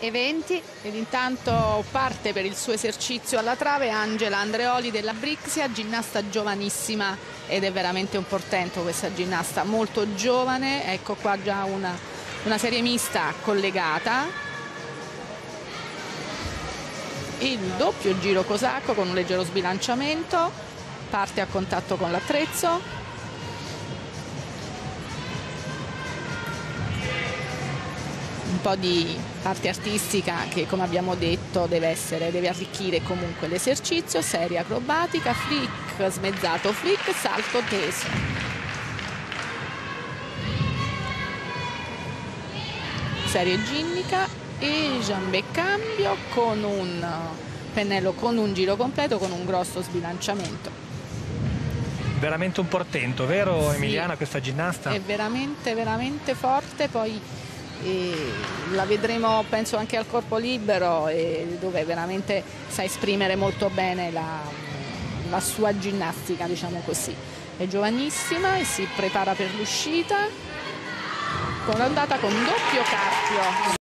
e 20 ed intanto parte per il suo esercizio alla trave Angela Andreoli della Brixia, ginnasta giovanissima. Ed è veramente un portento questa ginnasta, molto giovane, ecco qua già una, una serie mista collegata. Il doppio giro cosacco con un leggero sbilanciamento, parte a contatto con l'attrezzo, un po' di parte artistica che come abbiamo detto deve, essere, deve arricchire comunque l'esercizio, serie acrobatica, flick smezzato, flick, salto teso. Serie ginnica e jambé cambio con un pennello con un giro completo con un grosso sbilanciamento veramente un portento, vero Emiliana, questa ginnasta? È veramente, veramente forte, poi e la vedremo penso anche al corpo libero dove veramente sa esprimere molto bene la, la sua ginnastica diciamo così. È giovanissima e si prepara per l'uscita con l'andata con doppio carpio